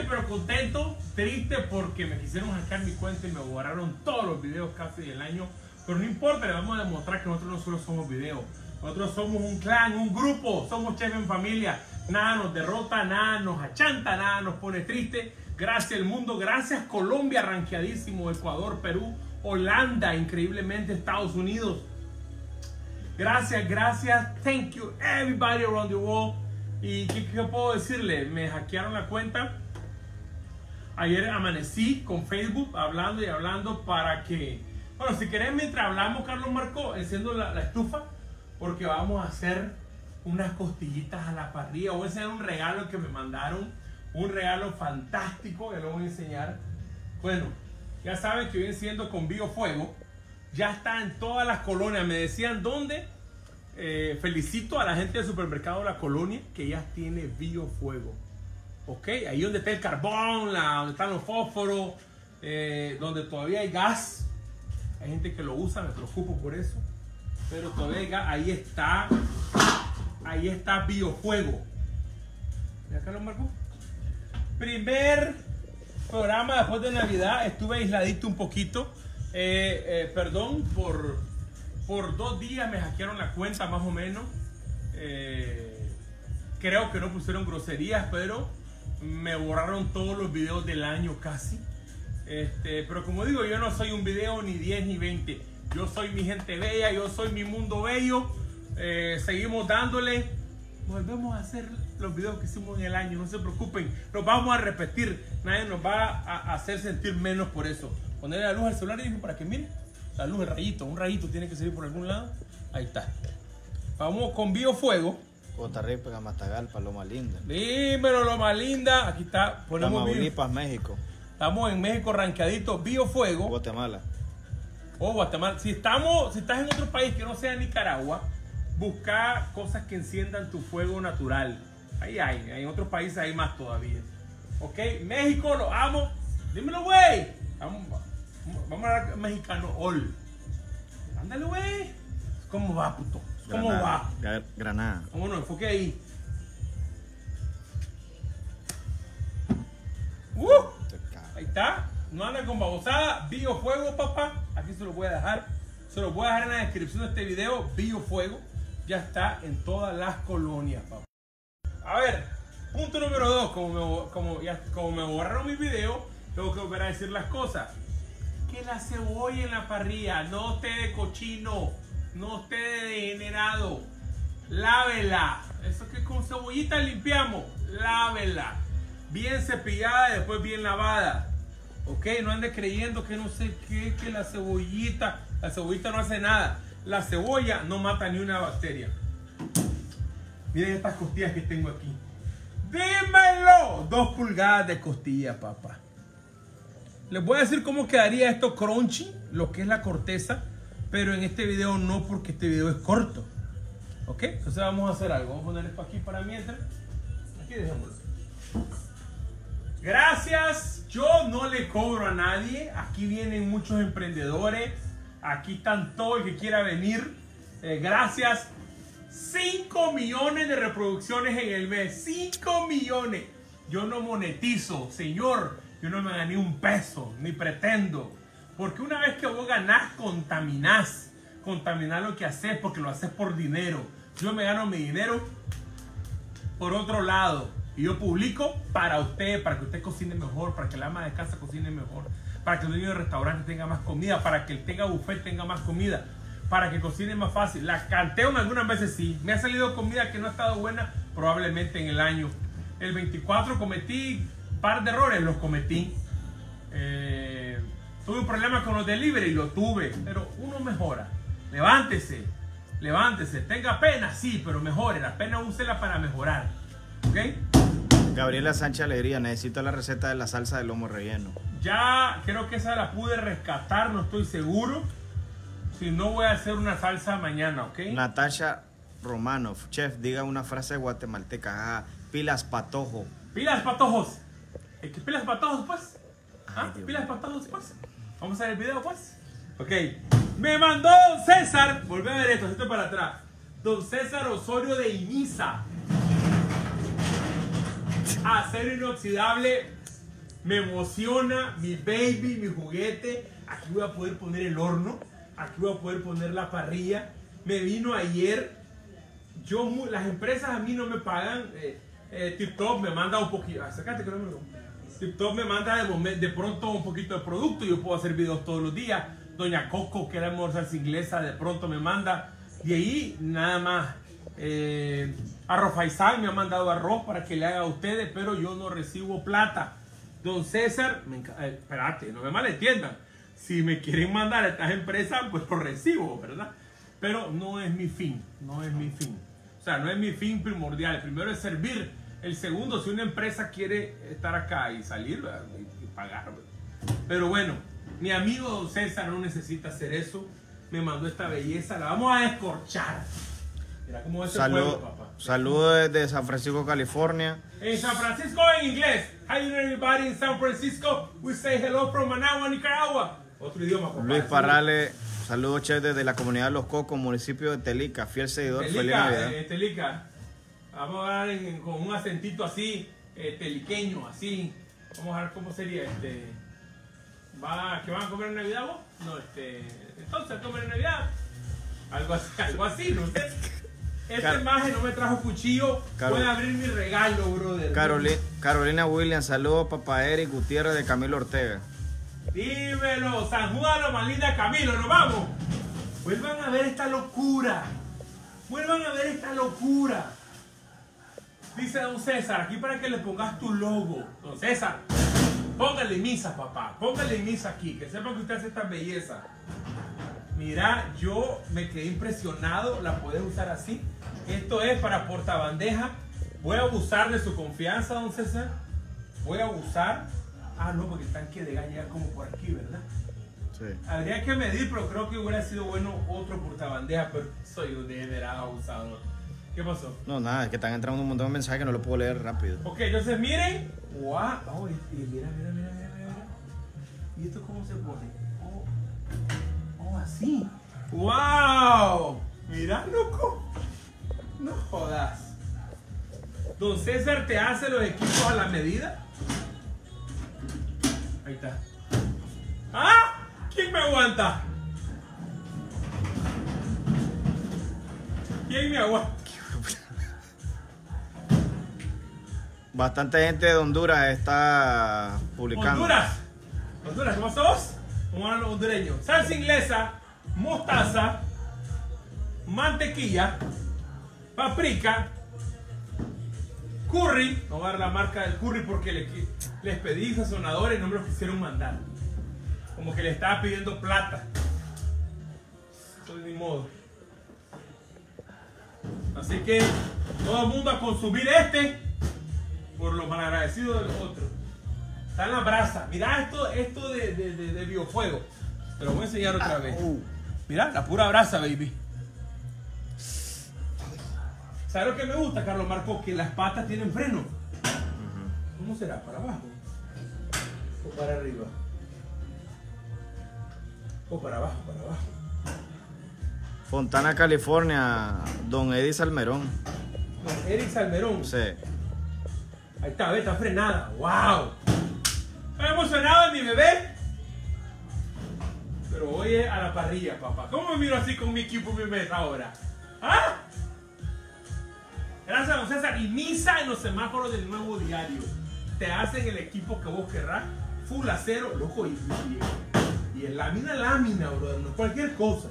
triste pero contento. Triste porque me quisieron hackear mi cuenta y me borraron todos los videos casi del año. Pero no importa, le vamos a demostrar que nosotros no solo somos videos. Nosotros somos un clan, un grupo, somos chef en familia. Nada nos derrota, nada nos achanta, nada nos pone triste. Gracias al mundo, gracias Colombia, ranqueadísimo, Ecuador, Perú, Holanda, increíblemente Estados Unidos. Gracias, gracias. Thank you, everybody around the world. ¿Y qué, qué puedo decirle? Me hackearon la cuenta. Ayer amanecí con Facebook hablando y hablando para que. Bueno, si querés, mientras hablamos, Carlos Marco, enciendo la, la estufa, porque vamos a hacer unas costillitas a la parrilla. Voy a enseñar un regalo que me mandaron. Un regalo fantástico, que lo voy a enseñar. Bueno, ya saben que viene siendo con Biofuego. Ya está en todas las colonias. Me decían dónde. Eh, felicito a la gente del supermercado La Colonia que ya tiene Biofuego. Ok, ahí donde está el carbón, la, donde están los fósforos, eh, donde todavía hay gas. Hay gente que lo usa, me preocupo por eso. Pero todavía hay gas. Ahí está. Ahí está Biofuego. ¿Ya acá lo marcó? Primer programa después de Navidad. Estuve aisladito un poquito. Eh, eh, perdón por, por dos días me hackearon la cuenta más o menos. Eh, creo que no pusieron groserías, pero me borraron todos los videos del año casi. Este, pero como digo, yo no soy un video ni 10 ni 20. Yo soy mi gente bella, yo soy mi mundo bello. Eh, seguimos dándole. Volvemos a hacer los videos que hicimos en el año, no se preocupen. Los vamos a repetir. Nadie nos va a hacer sentir menos por eso. Ponerle la luz al celular y dije para que miren. La luz, el rayito, un rayito tiene que salir por algún lado. Ahí está. Vamos con Biofuego. Costa Rica, Matagalpa, Loma Linda. Dímelo, Loma Linda. Aquí está. Ponemos Tamaulipas, México. Estamos en México rankeadito Biofuego. Guatemala. O Guatemala. Si estamos, si estás en otro país que no sea Nicaragua, busca cosas que enciendan tu fuego natural. Ahí hay, en otros países hay más todavía. Ok, México, lo amo. Dímelo, güey. Vamos, vamos a dar mexicano all. Ándale, güey. ¿Cómo va, puto? ¿Cómo Granada. va? Gra- Granada. ¿Cómo no? Enfoque ahí. ¡Uh! Ahí está. No anda con babosada. Biofuego, papá. Aquí se lo voy a dejar. Se lo voy a dejar en la descripción de este video. Biofuego. Ya está en todas las colonias, papá. A ver, punto número dos. Como me, como, ya, como me borraron mis videos, tengo que volver a decir las cosas. Que la cebolla en la parrilla no esté de cochino, no esté de degenerado. Lávela. Eso que con cebollita limpiamos. Lávela. Bien cepillada después bien lavada. Ok, no ande creyendo que no sé qué, que la cebollita, la cebollita no hace nada. La cebolla no mata ni una bacteria. Miren estas costillas que tengo aquí. Dímelo. Dos pulgadas de costilla, papá. Les voy a decir cómo quedaría esto crunchy, lo que es la corteza, pero en este video no porque este video es corto. ¿Ok? Entonces vamos a hacer algo. Vamos a poner esto aquí para mientras. Aquí dejémoslo. Gracias. Yo no le cobro a nadie. Aquí vienen muchos emprendedores. Aquí están todo el que quiera venir. Eh, gracias. 5 millones de reproducciones en el mes. 5 millones. Yo no monetizo, señor. Yo no me gané un peso, ni pretendo. Porque una vez que vos ganás, contaminás. Contaminás lo que haces porque lo haces por dinero. Yo me gano mi dinero por otro lado. Y yo publico para usted, para que usted cocine mejor, para que la ama de casa cocine mejor, para que el dueño del restaurante tenga más comida, para que el tenga buffet tenga más comida, para que cocine más fácil. La canteo algunas veces sí. Me ha salido comida que no ha estado buena, probablemente en el año. El 24 cometí un par de errores, los cometí. Eh, tuve un problema con los delivery, lo tuve, pero uno mejora. Levántese, levántese. Tenga pena, sí, pero mejore. La pena úsela para mejorar. ¿Ok? Gabriela Sánchez Alegría, necesito la receta de la salsa de lomo relleno. Ya creo que esa la pude rescatar, no estoy seguro. Si no, voy a hacer una salsa mañana, ¿ok? Natasha Romanov, chef, diga una frase guatemalteca. Ah, pilas patojo. Pilas patojos. ¿Eh, ¿Qué pilas patojos, pues? ¿Ah? Pilas patojos, pues. Vamos a ver el video, pues. Ok. Me mandó Don César. Volví a ver esto, esto para atrás. Don César Osorio de Iniza. acero inoxidable. Me emociona mi baby, mi juguete. Aquí voy a poder poner el horno. Aquí voy a poder poner la parrilla. Me vino ayer. Yo, las empresas a mí no me pagan. Eh, eh, TikTok me manda un poquito. Acércate que no me lo. TikTok me manda de, pronto un poquito de producto. Yo puedo hacer videos todos los días. Doña Coco, que era salsa inglesa, de pronto me manda. De ahí, nada más. Eh, arroz Faisal me ha mandado arroz para que le haga a ustedes, pero yo no recibo plata. Don César, eh, espérate, no me malentiendan. Si me quieren mandar a estas empresas, pues lo recibo, ¿verdad? Pero no es mi fin, no es mi fin. O sea, no es mi fin primordial. El primero es servir. El segundo, si una empresa quiere estar acá y salir ¿verdad? y, pagar. ¿verdad? Pero bueno, mi amigo César no necesita hacer eso. Me mandó esta belleza. La vamos a descorchar. Mira cómo es el fuego, papá. saludos desde San Francisco, California. En San Francisco en inglés. Doing everybody in San Francisco? We say hello from Managua, Nicaragua. Otro idioma, papá. Luis Parrales, saludos chef desde la comunidad de Los Cocos, municipio de Telica, fiel seguidor, feliz Telica, Navidad. eh, Telica. Vamos a hablar en- con un acentito así, eh, teliqueño, así. Vamos a ver cómo sería este. ¿Va, ¿Qué van a comer en Navidad vos? No, este. Entonces, comer en Navidad. Algo así, algo así, no sé. Este Car- imagen no me trajo cuchillo. A abrir mi regalo, brother. Caroli- Carolina Williams, saludos papá Eric Gutiérrez de Camilo Ortega. Dímelo, San Juan, lo más linda Camilo, nos vamos. Vuelvan a ver esta locura. Vuelvan a ver esta locura. Dice don César, aquí para que le pongas tu logo. Don César, póngale misa, papá. Póngale misa aquí, que sepa que usted hace esta belleza. Mira, yo me quedé impresionado. La puedes usar así. Esto es para portabandeja. Voy a abusar de su confianza, don César. Voy a abusar. Ah, no, porque el tanque de gas llega como por aquí, ¿verdad? Sí. Habría que medir, pero creo que hubiera sido bueno otro portabandeja, pero soy un degenerado abusador. ¿Qué pasó? No, nada, es que están entrando un montón de mensajes que no lo puedo leer rápido. Ok, entonces miren. Wow. Oh, y, mira, mira, mira, mira, mira. ¿Y esto cómo se pone? Oh, oh así. ¡Wow! Mira, loco. No jodas. Don César te hace los equipos a la medida. Ahí está. ¡Ah! ¿Quién me aguanta? ¿Quién me aguanta? Bastante gente de Honduras está publicando. Honduras. Honduras, ¿cómo sos? ¿Cómo hablan los hondureños? Salsa inglesa, mostaza, mantequilla, paprika, curry. No voy a dar la marca del curry porque les, les pedí sazonadores y no me los quisieron mandar. Como que le estaba pidiendo plata. Entonces, ni modo. Así que todo el mundo a consumir este por lo malagradecido de los otros. Está en la brasa. Mira esto, esto de, de, de, de biofuego. Te lo voy a enseñar otra vez. Uh, Mira, la pura brasa, baby. ¿Sabes lo que me gusta, Carlos Marco? Que las patas tienen freno. ¿Cómo será? ¿Para abajo? ¿O para arriba? ¿O para abajo? Para abajo. Fontana, California, Don Eddie Salmerón. Con Eric Salmerón. Sí. Ahí está, ve, está frenada. ¡Wow! Estoy emocionado mi bebé. Pero voy a la parrilla, papá. ¿Cómo me miro así con mi equipo mi mesa ahora? ¿Ah? Gracias, don César. Y misa en los semáforos del nuevo diario. Te hacen el equipo que vos querrás. Full acero, loco. Y, y, y en lámina, lámina, bro. No cualquier cosa.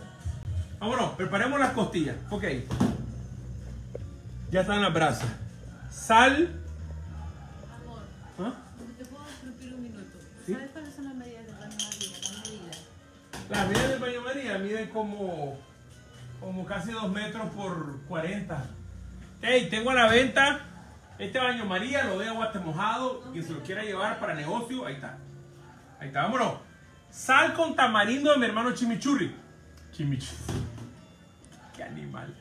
Vámonos, preparemos las costillas. Ok. Ya están las brasas. Sal. Las medidas del baño María miden como, como casi 2 metros por 40. Hey, tengo a la venta este baño María, lo de aguate mojado. Quien se lo quiera llevar para negocio, ahí está. Ahí está, vámonos. Sal con tamarindo de mi hermano Chimichurri. Chimichurri. Qué animal.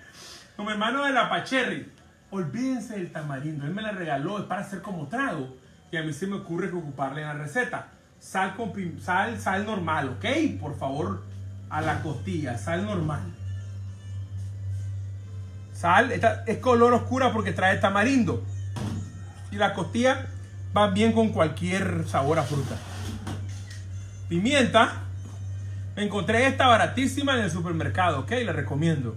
Con mi hermano de la Pacherri. Olvídense del tamarindo. Él me la regaló, es para hacer como trago. Y a mí se me ocurre que ocuparle en la receta. Sal con sal, sal normal, ¿ok? Por favor, a la costilla, sal normal. Sal, esta es color oscura porque trae tamarindo. Y las costillas van bien con cualquier sabor a fruta. Pimienta. Encontré esta baratísima en el supermercado, ¿ok? La recomiendo.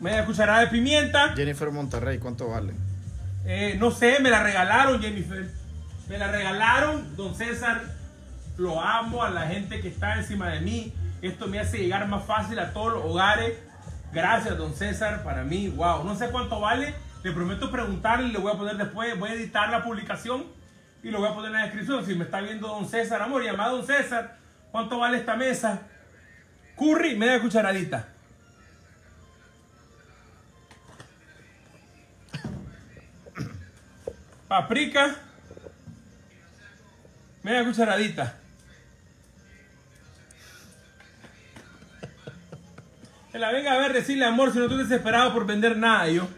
Media cucharada de pimienta. Jennifer Monterrey, ¿cuánto vale? Eh, no sé, me la regalaron, Jennifer. Me la regalaron, don César. Lo amo a la gente que está encima de mí. Esto me hace llegar más fácil a todos los hogares. Gracias, don César. Para mí, wow. No sé cuánto vale. Le prometo preguntarle. Le voy a poner después. Voy a editar la publicación y lo voy a poner en la descripción. Si me está viendo don César, amor, llamado don César. ¿Cuánto vale esta mesa? Curry, media cucharadita. Paprika. Media cucharadita. Que la venga a ver, decirle amor si no estoy desesperado por vender nada yo.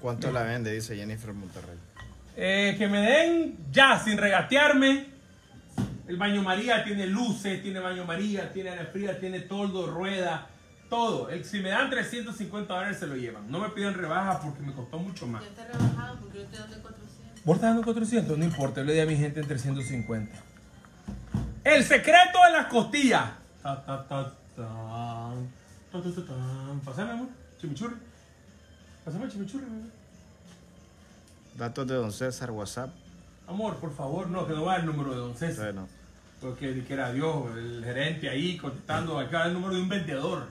¿Cuánto la vende? Dice Jennifer Monterrey. Eh, que me den ya, sin regatearme. El baño María tiene luces, tiene baño María, tiene área fría, tiene toldo, rueda, todo. El, si me dan 350 dólares se lo llevan. No me piden rebaja porque me costó mucho más. Ya está rebajado porque yo estoy dando en 400. ¿Vos estás dando 400? No importa, yo le di a mi gente en 350. El secreto de las costillas. Ta, ta, ta, tan. Ta, ta, ta, tan. Pásame, amor. Chimichurri. Pásame el chimichurri. Datos de Don César, WhatsApp. Amor, por favor, no, que no va el número de Don César. Bueno, Porque que era Dios, el gerente ahí contestando acá el número de un vendedor.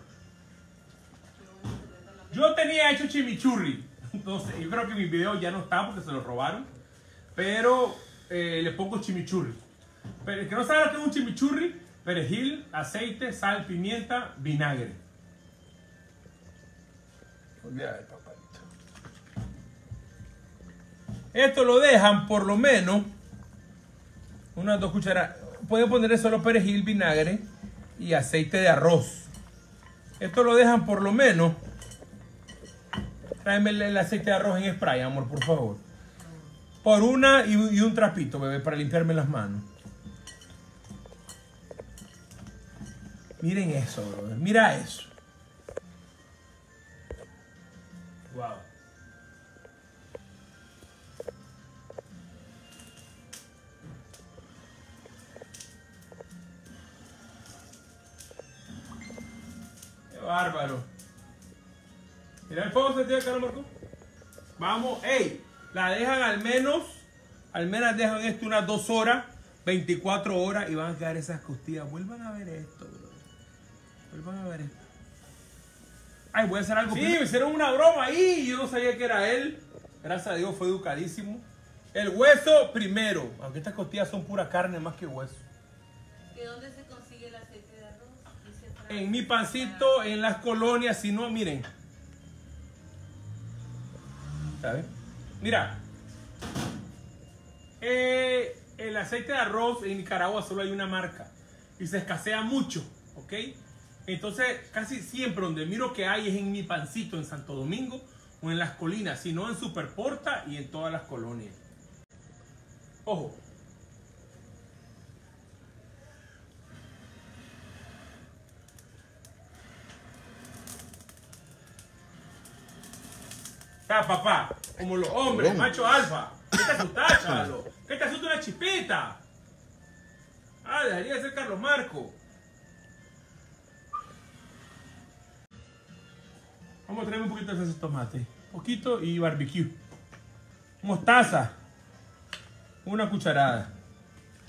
Yo tenía hecho chimichurri. Entonces, yo creo que mi video ya no está porque se lo robaron. Pero eh, le pongo chimichurri. Pero el que no sabe lo que es un chimichurri, perejil, aceite, sal, pimienta, vinagre. Olvídate, papadito. Esto lo dejan por lo menos unas dos cucharadas. Pueden ponerle solo perejil, vinagre y aceite de arroz. Esto lo dejan por lo menos. Tráeme el, aceite de arroz en spray, amor, por favor. Por una y, y un trapito, bebé, para limpiarme las manos. Miren eso, brother. Mira eso. Wow. Bárbaro. Mira el fuego sentido acá, ¿no, Marco? Vamos, ey, la dejan al menos, al menos dejan esto unas dos horas, 24 horas y van a quedar esas costillas. Vuelvan a ver esto, bro. Vuelvan a ver esto. Ay, voy a hacer algo. Sí, me hicieron una broma ahí y yo no sabía que era él. Gracias a Dios fue educadísimo. El hueso primero, aunque estas costillas son pura carne más que hueso. ¿De dónde se consigue el aceite de arroz? Dice Fran. En mi pancito, en las colonias, si no, miren. ¿Sabes? Mira. Eh, el aceite de arroz en Nicaragua solo hay una marca. Y se escasea mucho, ¿ok? Entonces, casi siempre donde miro que hay es en mi pancito en Santo Domingo o en las colinas, sino en Superporta y en todas las colonias. Ojo. Papá, como los hombres, macho alfa. ¿Qué te asustas, chalo? ¿Qué te asusta una chispita? Ah, dejaría de ser Carlos Marco. Vamos a traer un poquito de salsa de tomate. Poquito y barbecue. Mostaza. Una cucharada.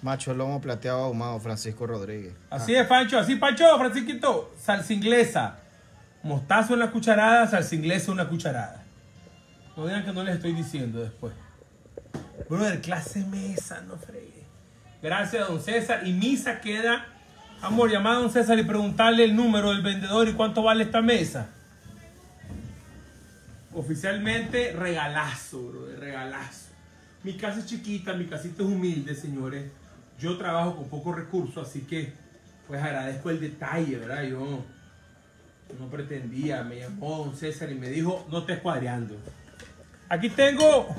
Macho lomo plateado ahumado, Francisco Rodríguez. Así es, Pancho. Así, Pancho, Francisquito. Salsa inglesa. Mostazo en la cucharada, salsa inglesa una cucharada. No digan que no les estoy diciendo después. Brother, clase mesa, no fregué. Gracias, don César. Y misa queda. Amor, llamar a don César y preguntarle el número del vendedor y cuánto vale esta mesa. Oficialmente, regalazo, bro, regalazo. Mi casa es chiquita, mi casita es humilde, señores. Yo trabajo con pocos recursos, así que pues agradezco el detalle, ¿verdad? Yo no pretendía, me llamó don César y me dijo, no estés cuadreando. Aquí tengo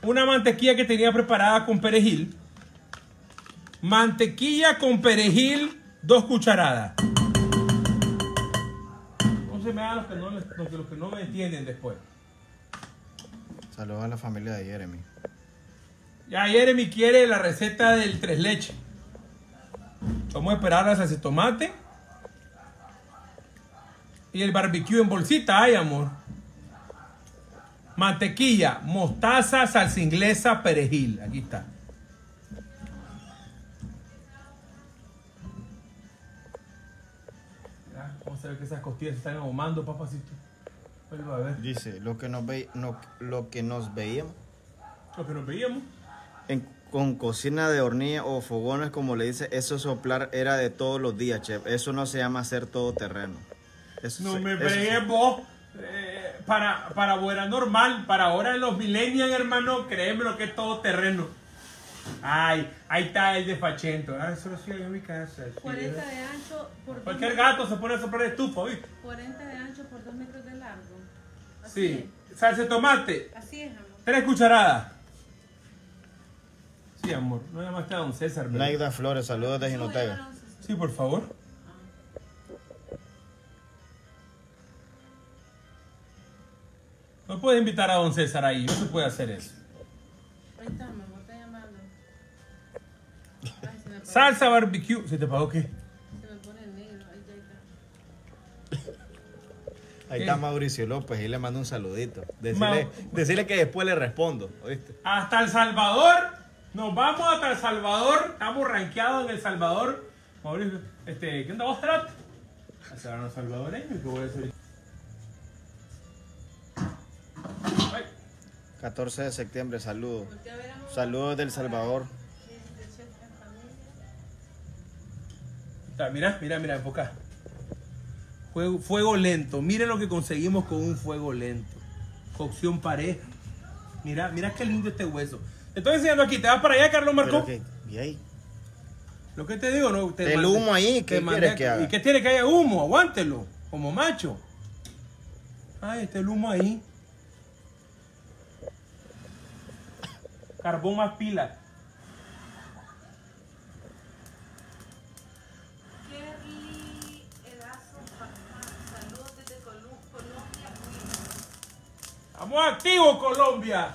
una mantequilla que tenía preparada con perejil. Mantequilla con perejil, dos cucharadas. No se me hagan los que no, los que- los que no me entienden después. Saludos a la familia de Jeremy. Ya Jeremy quiere la receta del tres leche. Vamos a esperar la salsa de tomate. Y el barbecue en bolsita, ay amor. Mantequilla, mostaza, salsa inglesa, perejil. Aquí está. Vamos a ver que esas costillas se están ahumando, papacito. Vuelva a ver. Dice, lo que nos, ve, no- lo que nos veíamos Lo que nos veíamos. en- con cocina de hornilla o fogones, como le dice, eso soplar era de todos los días, chef. Eso no se llama hacer todo terreno. Eso No se- me eso fregues vos. Para, para normal. Para ahora los millennials, hermano, créeme lo que es todo terreno. Ay, ahí está el desfachento. Ah, eso lo hacía yo en mi casa. sí. 40 de ancho por dos Cualquier gato se pone a soplar estufa, ¿viste? 40 de ancho por 2 metros de largo. Así Sí. Salsa de tomate. Así es, amor. tres cucharadas. Sí, amor. No llamaste a don César. Naida Flores, saludos de Jinotega. Sí, por favor. No puedes invitar a don César ahí, no se puede hacer eso. Ahí está, mi amor, está llamando. Ay, se me apagó- Salsa barbecue. ¿Se te pagó qué? Se me pone negro. Ahí está. Ahí está Mauricio López y le mando un saludito. Decirle, Mau- decirle que después le respondo, ¿oíste? Hasta El Salvador. Nos vamos hasta El Salvador. Estamos rankeados en El Salvador. Mauricio, este, ¿qué onda vos, Trat? Hacia los salvadoreños, ¿qué voy a hacer? 14 de septiembre, saludos. Saludos del Salvador. Este mira, mira, mira, enfoca. Fuego, fuego lento. Miren lo que conseguimos con un fuego lento. Cocción pareja. Mira, mira qué lindo este hueso. Te estoy enseñando aquí. ¿Te vas para allá, Carlos Marco? Pero que- ¿Y ahí? Lo que te digo, no. Te El humo ahí, ¿qué quieres que haga? ¿Y qué tiene que haya humo? Aguántelo, como macho. Ay, está el humo ahí. Carbón más pila. Kerly Erazo Pacman. Saludos desde Colu- Colombia. Estamos activos, Colombia.